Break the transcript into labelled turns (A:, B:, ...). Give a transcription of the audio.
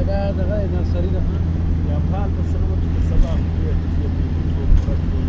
A: كذا هذا غير نصري يا قال بس انا كنت الصباح في البيت